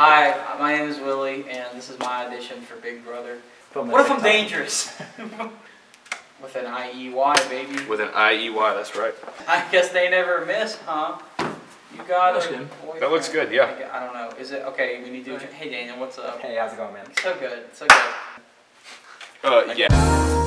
Hi, my name is Willie, and this is my audition for Big Brother. What if. I'm dangerous? With an IEY, baby. With an IEY, that's right. I guess they never miss, huh? You got it. That looks good, yeah. I don't know. Is it okay? We need to. Hey Daniel, what's up? Hey, how's it going, man? So good, so good. Uh, yeah.